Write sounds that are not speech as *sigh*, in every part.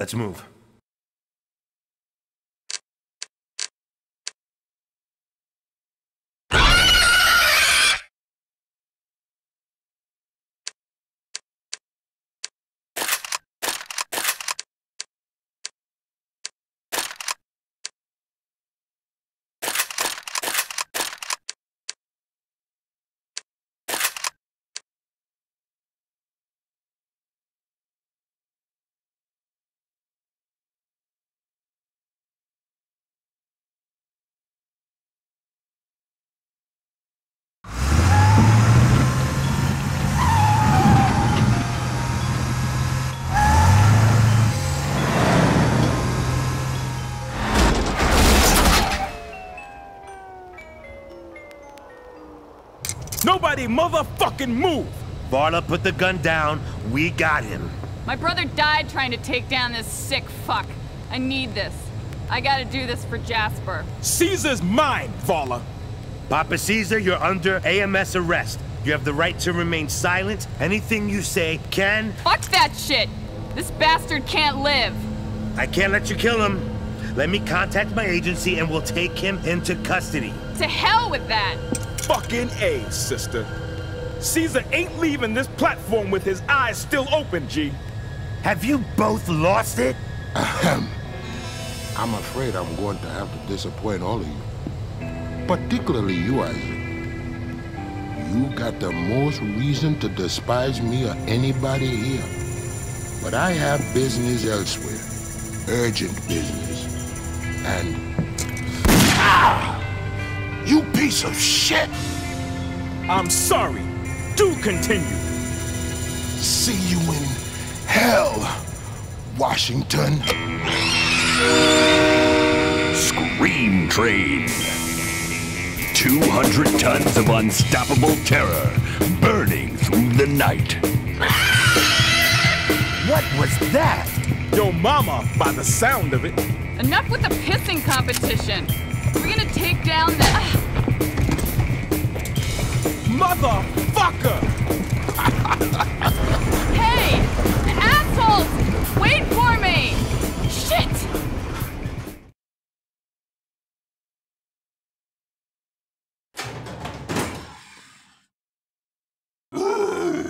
Let's move. Nobody motherfucking move! Varla, put the gun down. We got him. My brother died trying to take down this sick fuck. I need this. I gotta do this for Jasper. Caesar's mine, Varla. Papa Caesar, you're under AMS arrest. You have the right to remain silent. Anything you say can... Fuck that shit! This bastard can't live! I can't let you kill him. Let me contact my agency and we'll take him into custody. To hell with that! Fucking A, sister. Caesar ain't leaving this platform with his eyes still open, G. Have you both lost it? Ahem. I'm afraid I'm going to have to disappoint all of you. Particularly you, Isaac. You got the most reason to despise me or anybody here. But I have business elsewhere. Urgent business. And... Ah! You piece of shit! I'm sorry. Do continue. See you in hell, Washington. Scream Train. 200 tons of unstoppable terror burning through the night. What was that? Yo mama, by the sound of it. Enough with the pissing competition. We're gonna take down the... Motherfucker! *laughs* hey! Assholes! Wait for me! Shit! What *laughs*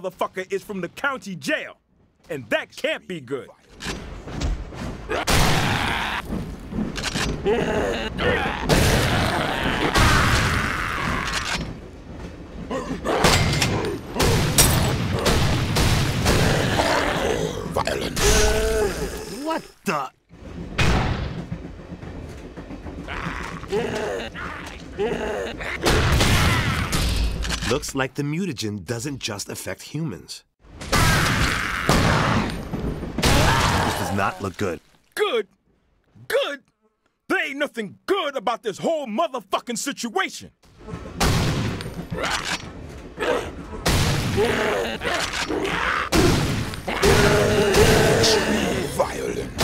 motherfucker is from the county jail. And that can't be good. Violence. What the? Looks like the mutagen doesn't just affect humans. This does not look good. Good? Good? There ain't nothing good about this whole motherfucking situation. Violence.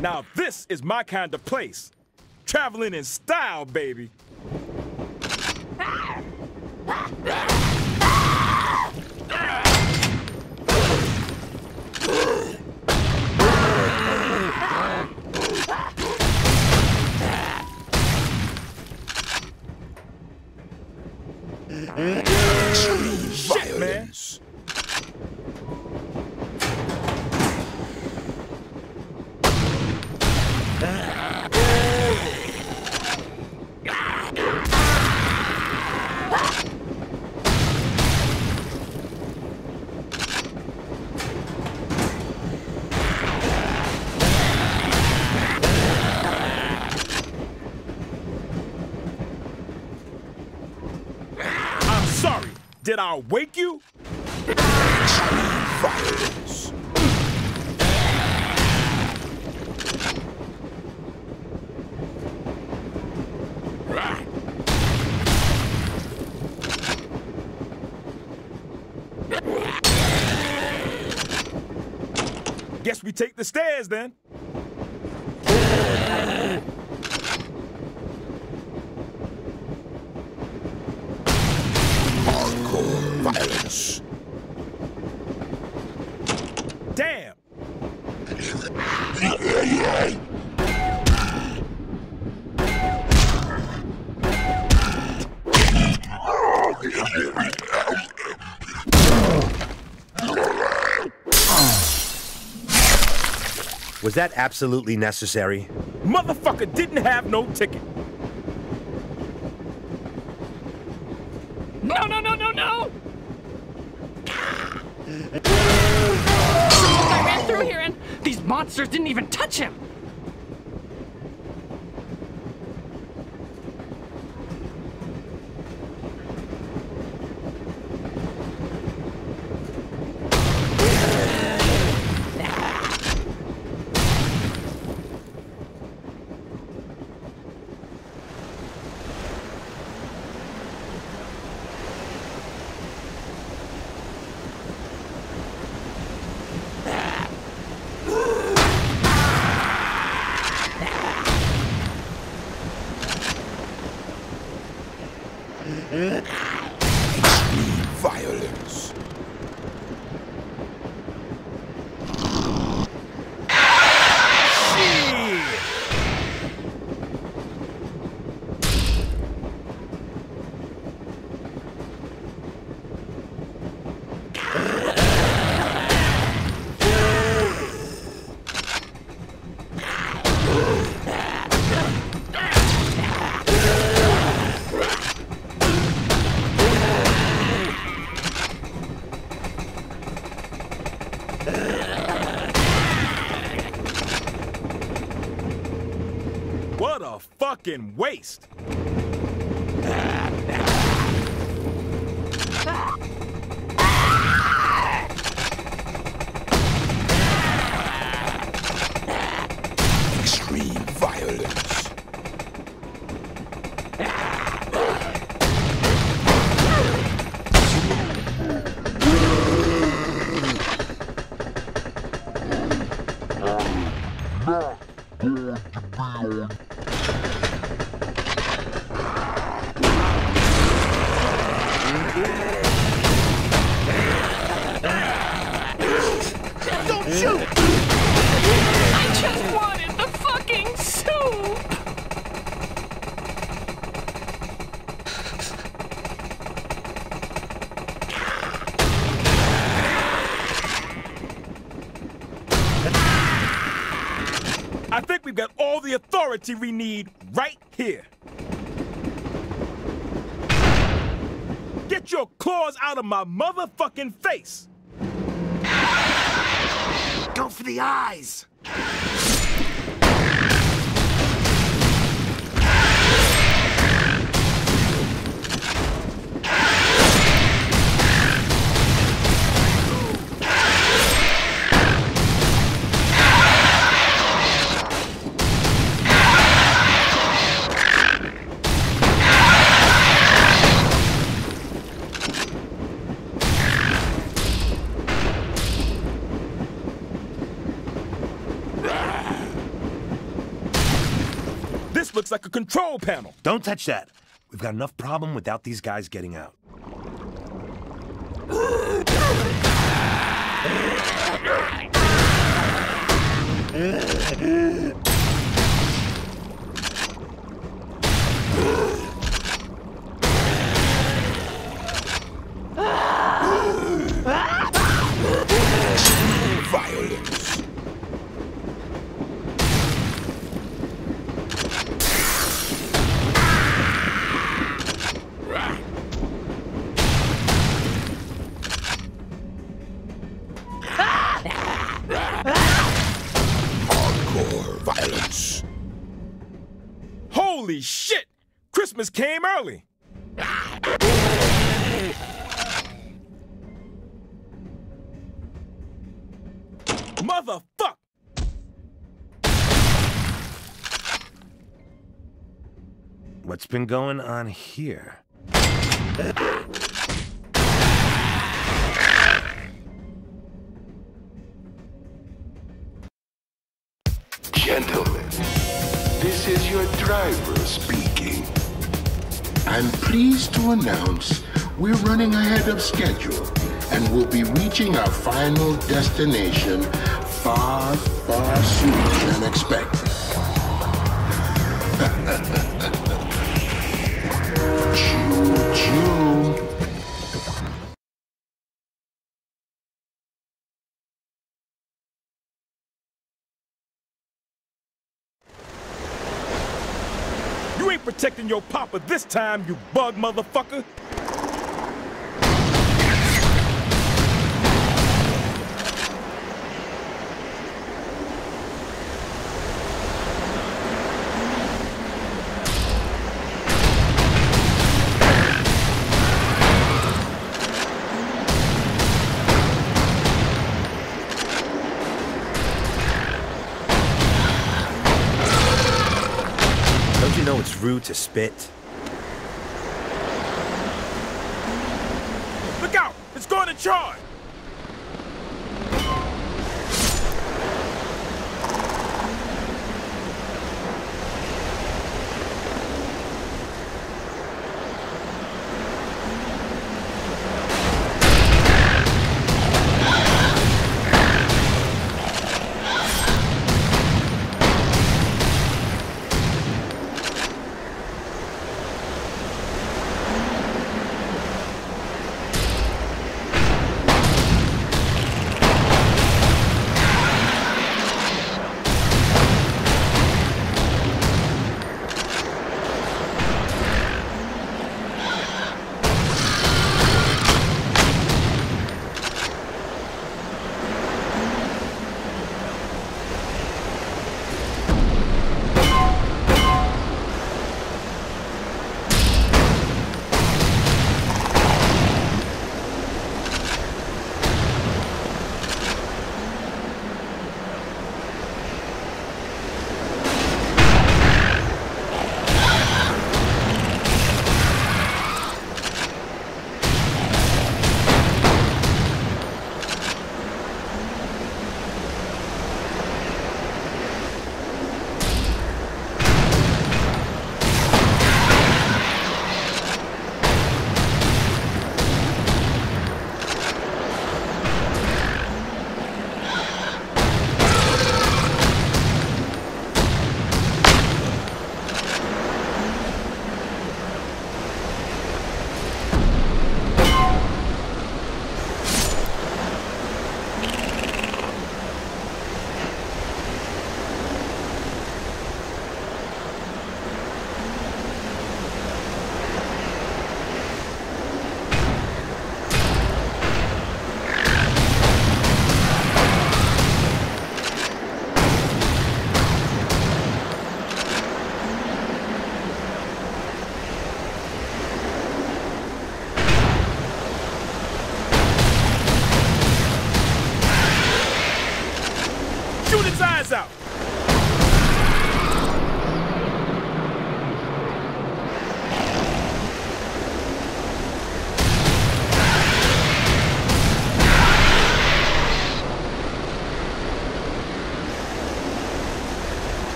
Now this is my kind of place. Traveling in style, baby. Shit, man. I'm sorry. I'm sorry, did I wake you? We take the stairs then. Hardcore violence. Was that absolutely necessary? Motherfucker didn't have no ticket. No, no, no, no, no! I ran through here and these monsters didn't even touch him! Violence. What a fucking waste. Extreme violence. I think we've got all the authority we need right here. Get your claws out of my motherfucking face! Go for the eyes! Control panel. Don't touch that. We've got enough problem without these guys getting out. *laughs* Holy shit! Christmas came early. Motherfuck! What's been going on here? This is your driver speaking. I'm pleased to announce we're running ahead of schedule and will be reaching our final destination far, far sooner than expected. *laughs* ain't protecting your papa this time, you bug motherfucker! To spit? Look out! It's going to charge!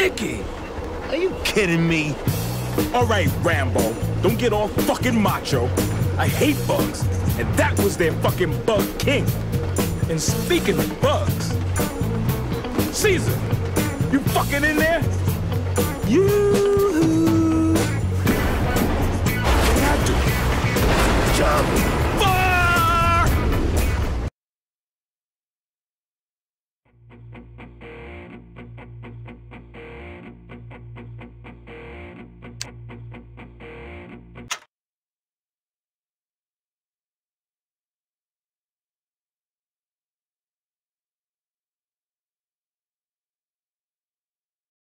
Icky. Are you kidding me? All right, Rambo, don't get all fucking macho. I hate bugs, and that was their fucking bug king. And speaking of bugs, Caesar, you fucking in there? You